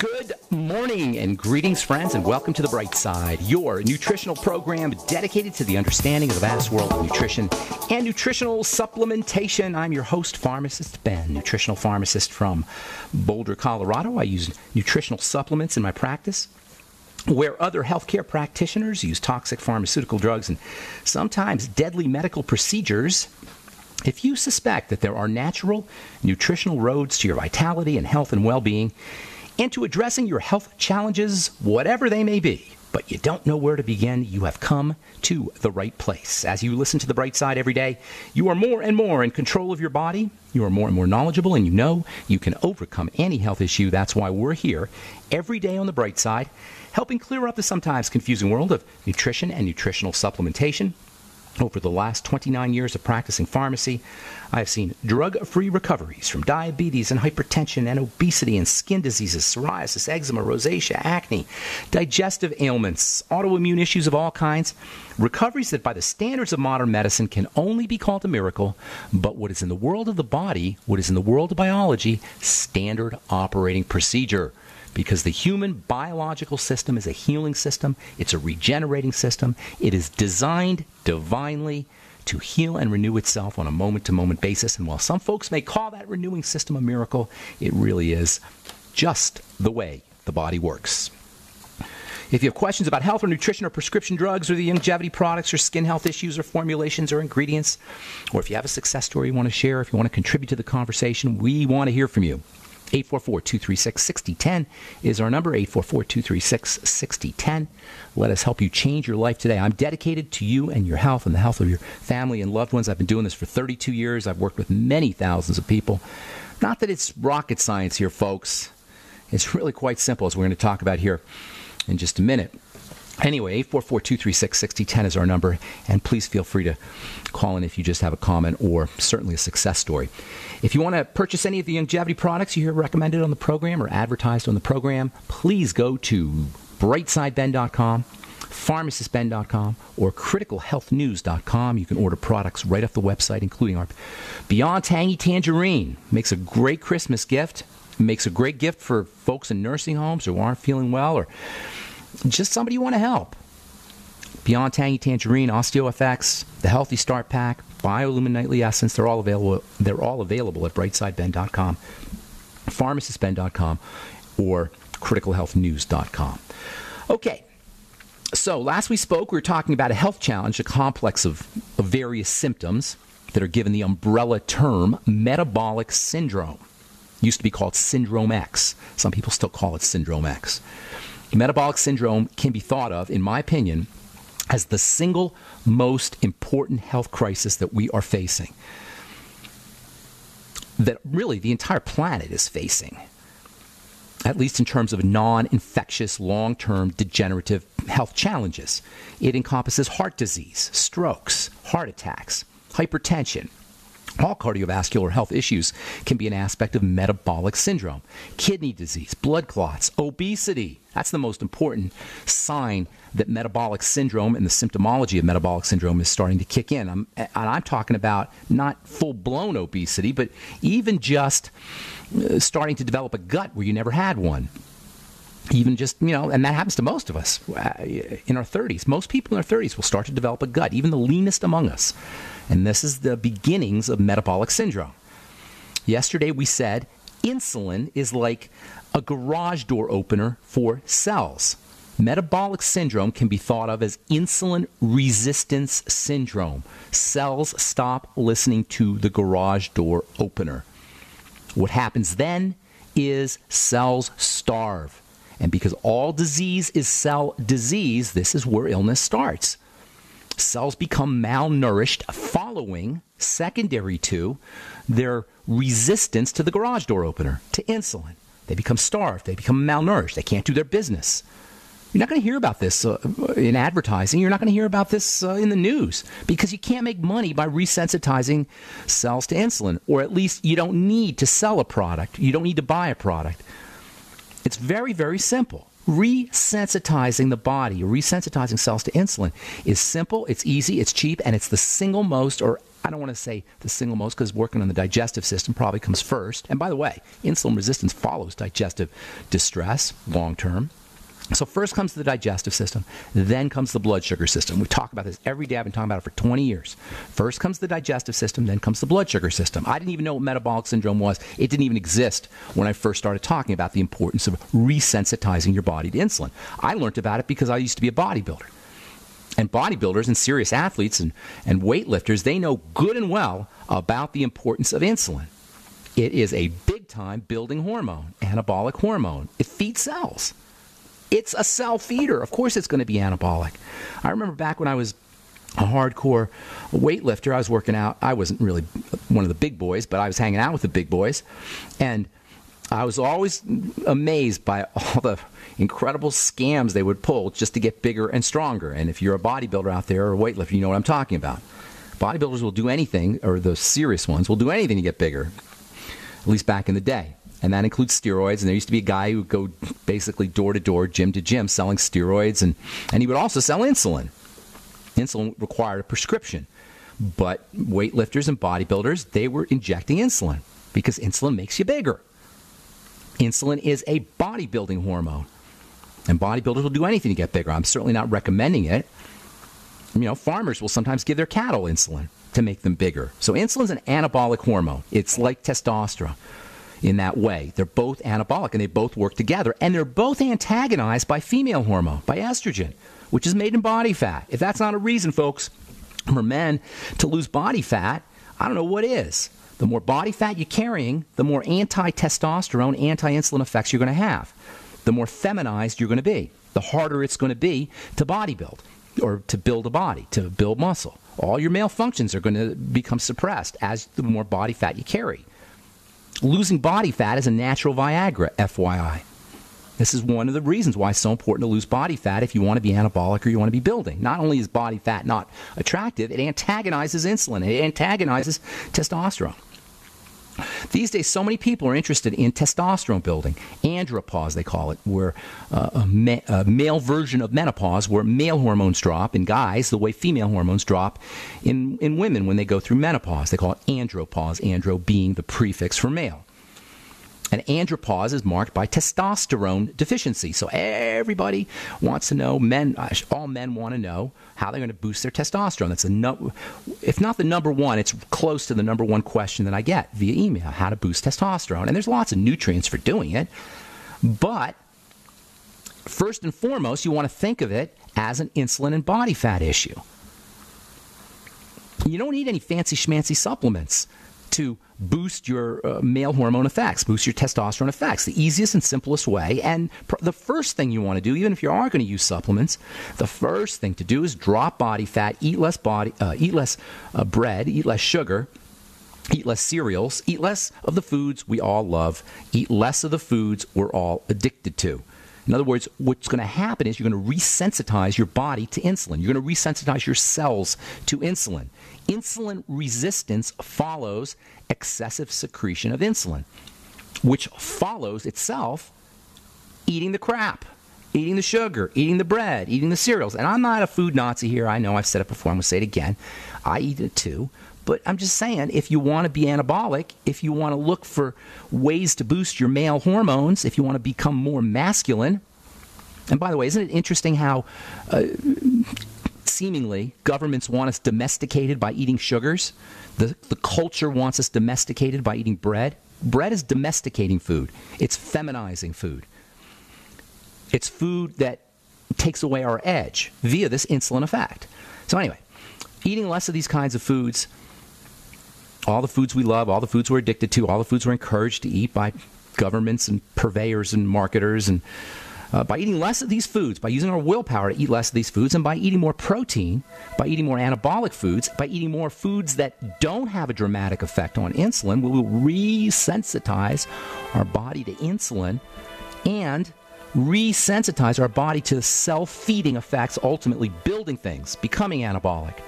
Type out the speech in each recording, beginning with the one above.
Good morning and greetings, friends, and welcome to The Bright Side, your nutritional program dedicated to the understanding of the vast world of nutrition and nutritional supplementation. I'm your host, Pharmacist Ben, nutritional pharmacist from Boulder, Colorado. I use nutritional supplements in my practice where other healthcare practitioners use toxic pharmaceutical drugs and sometimes deadly medical procedures. If you suspect that there are natural nutritional roads to your vitality and health and well being, and to addressing your health challenges, whatever they may be, but you don't know where to begin, you have come to the right place. As you listen to the bright side every day, you are more and more in control of your body. You are more and more knowledgeable, and you know you can overcome any health issue. That's why we're here every day on the bright side, helping clear up the sometimes confusing world of nutrition and nutritional supplementation. Over the last 29 years of practicing pharmacy, I have seen drug free recoveries from diabetes and hypertension and obesity and skin diseases, psoriasis, eczema, rosacea, acne, digestive ailments, autoimmune issues of all kinds. Recoveries that, by the standards of modern medicine, can only be called a miracle, but what is in the world of the body, what is in the world of biology, standard operating procedure because the human biological system is a healing system, it's a regenerating system. It is designed divinely to heal and renew itself on a moment to moment basis. And while some folks may call that renewing system a miracle, it really is just the way the body works. If you have questions about health or nutrition or prescription drugs or the Youngevity products or skin health issues or formulations or ingredients, or if you have a success story you want to share, if you want to contribute to the conversation, we want to hear from you. 844-236-6010 is our number. 844-236-6010 let us help you change your life today. I'm dedicated to you and your health and the health of your family and loved ones. I've been doing this for 32 years. I've worked with many thousands of people. Not that it's rocket science here folks. It's really quite simple as we're going to talk about here in just a minute Anyway, 844-236-6010 is our number, and please feel free to call in if you just have a comment or certainly a success story. If you want to purchase any of the Youngevity products you hear recommended on the program or advertised on the program, please go to brightsideben.com, pharmacistben.com, or criticalhealthnews.com. You can order products right off the website, including our Beyond Tangy Tangerine. Makes a great Christmas gift. Makes a great gift for folks in nursing homes who aren't feeling well or just somebody you want to help. Beyond Tangy Tangerine, OsteoFX, the Healthy Start Pack, Biolumin Nightly Essence, they're all available. They're all available at brightsideben.com, pharmacistben.com, or criticalhealthnews.com. Okay, so last we spoke, we were talking about a health challenge, a complex of, of various symptoms that are given the umbrella term metabolic syndrome. Used to be called Syndrome X. Some people still call it Syndrome X. Metabolic syndrome can be thought of, in my opinion, as the single most important health crisis that we are facing. That really the entire planet is facing, at least in terms of non infectious, long term degenerative health challenges. It encompasses heart disease, strokes, heart attacks, hypertension, all cardiovascular health issues can be an aspect of metabolic syndrome. Kidney disease, blood clots, obesity. That's the most important sign that metabolic syndrome and the symptomology of metabolic syndrome is starting to kick in. I'm, and I'm talking about not full blown obesity, but even just uh, starting to develop a gut where you never had one even just you know and that happens to most of us uh, in our 30s most people in their 30s will start to develop a gut even the leanest among us and this is the beginnings of metabolic syndrome. Yesterday we said insulin is like a garage door opener for cells. Metabolic syndrome can be thought of as insulin resistance syndrome. Cells stop listening to the garage door opener. What happens then is cells starve. And because all disease is cell disease, this is where illness starts cells become malnourished following, secondary to, their resistance to the garage door opener, to insulin. They become starved. They become malnourished. They can't do their business. You're not going to hear about this uh, in advertising. You're not going to hear about this uh, in the news because you can't make money by resensitizing cells to insulin, or at least you don't need to sell a product. You don't need to buy a product. It's very, very simple resensitizing the body, resensitizing cells to insulin is simple, it's easy, it's cheap, and it's the single most or I don't want to say the single most because working on the digestive system probably comes first. And by the way, insulin resistance follows digestive distress long term. So first comes the digestive system, then comes the blood sugar system. We talk about this every day. I've been talking about it for 20 years. First comes the digestive system, then comes the blood sugar system. I didn't even know what metabolic syndrome was. It didn't even exist when I first started talking about the importance of resensitizing your body to insulin. I learned about it because I used to be a bodybuilder. And bodybuilders and serious athletes and, and weightlifters, they know good and well about the importance of insulin. It is a big time building hormone, anabolic hormone. It feeds cells. It's a cell feeder. Of course, it's going to be anabolic. I remember back when I was a hardcore weightlifter, I was working out. I wasn't really one of the big boys, but I was hanging out with the big boys. And I was always amazed by all the incredible scams they would pull just to get bigger and stronger. And if you're a bodybuilder out there or a weightlifter, you know what I'm talking about. Bodybuilders will do anything, or the serious ones will do anything to get bigger, at least back in the day and that includes steroids. And there used to be a guy who would go basically door to door, gym to gym, selling steroids, and, and he would also sell insulin. Insulin required a prescription. But weightlifters and bodybuilders, they were injecting insulin because insulin makes you bigger. Insulin is a bodybuilding hormone. And bodybuilders will do anything to get bigger. I'm certainly not recommending it. You know, farmers will sometimes give their cattle insulin to make them bigger. So insulin's an anabolic hormone. It's like testosterone in that way. They're both anabolic and they both work together. And they're both antagonized by female hormone, by estrogen, which is made in body fat. If that's not a reason, folks, for men to lose body fat, I don't know what is. The more body fat you're carrying, the more anti testosterone, anti insulin effects you're going to have. The more feminized you're going to be. The harder it's going to be to bodybuild or to build a body, to build muscle. All your male functions are going to become suppressed as the more body fat you carry. Losing body fat is a natural Viagra, FYI. This is one of the reasons why it's so important to lose body fat if you want to be anabolic or you want to be building. Not only is body fat not attractive, it antagonizes insulin, it antagonizes testosterone. These days, so many people are interested in testosterone building, andropause, they call it, where uh, a, a, male version of menopause, where male hormones drop in guys the way female hormones drop in, in women when they go through menopause. They call it andropause, andro being the prefix for male. And andropause is marked by testosterone deficiency. So everybody wants to know, men, uh, all men want to know how they're going to boost their testosterone. That's a no, if not the number one, it's close to the number one question that I get via email: how to boost testosterone. And there's lots of nutrients for doing it, but first and foremost, you want to think of it as an insulin and body fat issue. You don't need any fancy schmancy supplements to boost your uh, male hormone effects, boost your testosterone effects. The easiest and simplest way. And pr- the first thing you want to do, even if you are going to use supplements, the first thing to do is drop body fat, eat less body, uh, eat less uh, bread, eat less sugar. Eat less cereals, eat less of the foods we all love, eat less of the foods we're all addicted to. In other words, what's going to happen is you're going to resensitize your body to insulin. You're going to resensitize your cells to insulin. Insulin resistance follows excessive secretion of insulin, which follows itself eating the crap, eating the sugar, eating the bread, eating the cereals. And I'm not a food Nazi here. I know I've said it before. I'm going to say it again. I eat it too. But I'm just saying, if you want to be anabolic, if you want to look for ways to boost your male hormones, if you want to become more masculine, and by the way, isn't it interesting how uh, seemingly governments want us domesticated by eating sugars? The, the culture wants us domesticated by eating bread. Bread is domesticating food, it's feminizing food. It's food that takes away our edge via this insulin effect. So, anyway, eating less of these kinds of foods, all the foods we love, all the foods we're addicted to, all the foods we're encouraged to eat by governments and purveyors and marketers and uh, by eating less of these foods, by using our willpower to eat less of these foods, and by eating more protein, by eating more anabolic foods, by eating more foods that don't have a dramatic effect on insulin, we will resensitize our body to insulin and resensitize our body to self feeding effects, ultimately building things, becoming anabolic,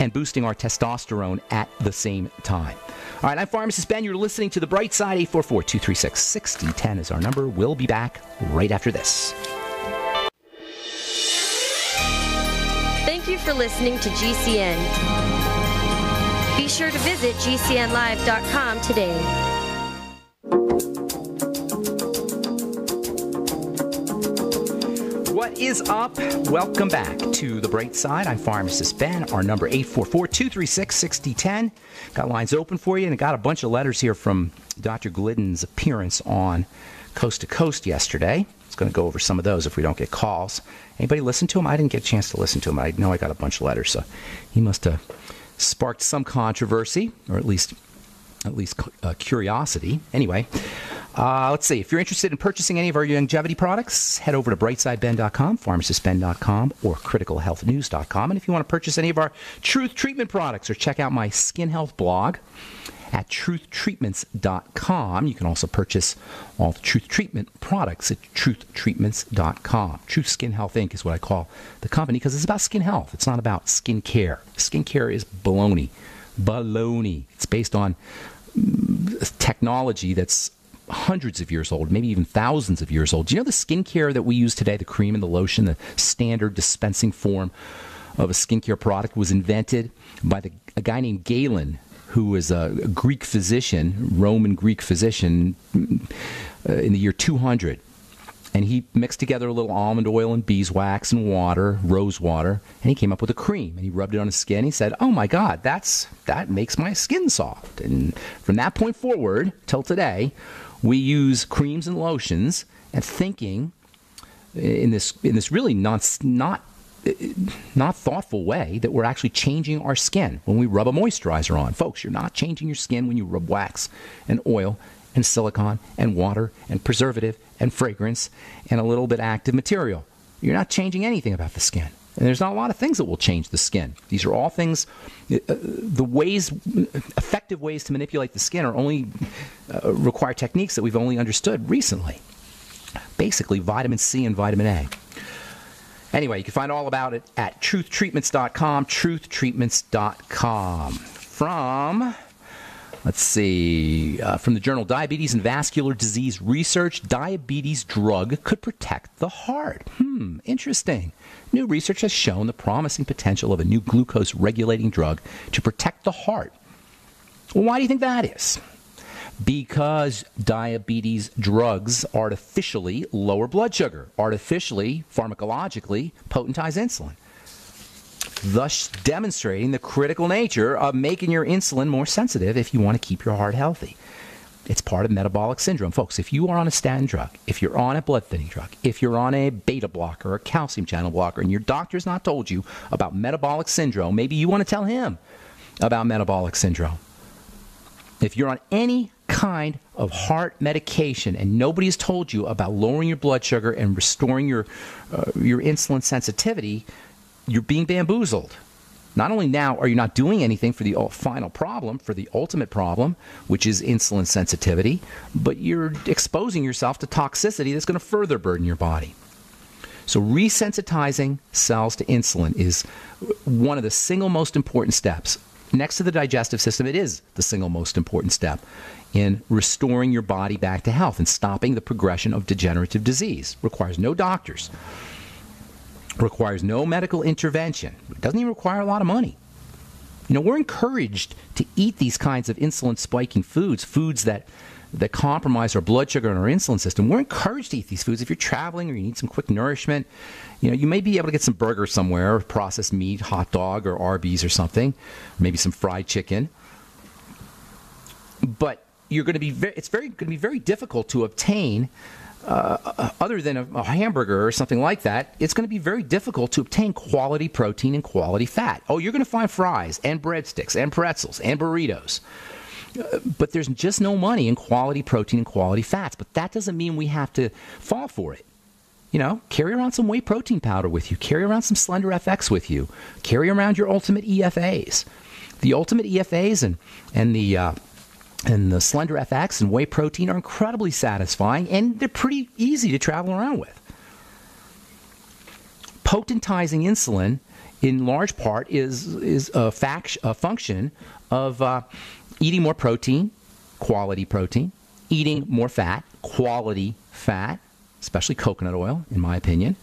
and boosting our testosterone at the same time. All right, I'm Pharmacist Ben. You're listening to The Bright Side. 844 236 6010 is our number. We'll be back right after this. Thank you for listening to GCN. Be sure to visit GCNlive.com today. Is up? Welcome back to the bright side. I'm Pharmacist Ben. Our number 844-236-6010. Got lines open for you, and I got a bunch of letters here from Dr. Glidden's appearance on Coast to Coast yesterday. It's going to go over some of those if we don't get calls. Anybody listen to him? I didn't get a chance to listen to him. I know I got a bunch of letters, so he must have sparked some controversy, or at least at least uh, curiosity. Anyway, uh, let's see. If you're interested in purchasing any of our Youngevity products, head over to brightsideben.com, pharmacistben.com, or criticalhealthnews.com. And if you want to purchase any of our truth treatment products or check out my skin health blog at truthtreatments.com, you can also purchase all the truth treatment products at truthtreatments.com. Truth Skin Health Inc. is what I call the company because it's about skin health. It's not about skin care. Skin care is baloney. Baloney. It's based on mm, technology that's hundreds of years old, maybe even thousands of years old. Do you know the skincare that we use today, the cream and the lotion, the standard dispensing form of a skincare product was invented by the, a guy named Galen, who was a, Greek physician, Roman Greek physician, uh, in the year 200 and he mixed together a little almond oil and beeswax and water, rose water, and he came up with a cream. And he rubbed it on his skin. He said, "Oh my God, that's that makes my skin soft." And from that point forward till today, we use creams and lotions and thinking in this in this really not not not thoughtful way that we're actually changing our skin when we rub a moisturizer on. Folks, you're not changing your skin when you rub wax and oil and silicone and water and preservative and fragrance and a little bit active material. You're not changing anything about the skin. And there's not a lot of things that will change the skin. These are all things, uh, the ways, effective ways to manipulate the skin are only uh, require techniques that we've only understood recently. Basically, vitamin C and vitamin A. Anyway, you can find all about it at truthtreatments.com, truthtreatments.com. From Let's see. Uh, from the journal Diabetes and Vascular Disease Research, diabetes drug could protect the heart. Hmm, interesting. New research has shown the promising potential of a new glucose regulating drug to protect the heart. Well, why do you think that is? Because diabetes drugs artificially lower blood sugar, artificially, pharmacologically potentize insulin thus demonstrating the critical nature of making your insulin more sensitive if you want to keep your heart healthy. It's part of metabolic syndrome. Folks, if you are on a statin drug, if you're on a blood thinning drug, if you're on a beta blocker or a calcium channel blocker, and your doctor's not told you about metabolic syndrome, maybe you want to tell him about metabolic syndrome. If you're on any kind of heart medication and nobody has told you about lowering your blood sugar and restoring your, uh, your insulin sensitivity, you're being bamboozled. Not only now are you not doing anything for the final problem, for the ultimate problem, which is insulin sensitivity, but you're exposing yourself to toxicity that's going to further burden your body. So, resensitizing cells to insulin is one of the single most important steps. Next to the digestive system, it is the single most important step in restoring your body back to health and stopping the progression of degenerative disease. Requires no doctors requires no medical intervention. It doesn't even require a lot of money. You know, we're encouraged to eat these kinds of insulin spiking foods, foods that that compromise our blood sugar and our insulin system. We're encouraged to eat these foods if you're traveling or you need some quick nourishment. You know, you may be able to get some burger somewhere, processed meat, hot dog, or Arby's or something, maybe some fried chicken. But you're going to be very, it's very going to be very difficult to obtain uh, other than a, a, hamburger or something like that, it's going to be very difficult to obtain quality protein and quality fat. Oh, you're going to find fries and breadsticks and pretzels and burritos. Uh, but there's just no money in quality protein and quality fats. But that doesn't mean we have to fall for it. You know, carry around some whey protein powder with you, carry around some Slender FX with you, carry around your Ultimate EFAs. The Ultimate EFAs and, and the uh, and the Slender FX and whey protein are incredibly satisfying and they're pretty easy to travel around with. Potentizing insulin, in large part, is, is a, fact, a function of uh, eating more protein, quality protein, eating more fat, quality fat, especially coconut oil, in my opinion,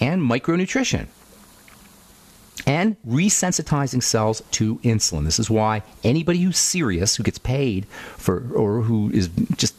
and micronutrition. And resensitizing cells to insulin. This is why anybody who's serious, who gets paid for, or who is just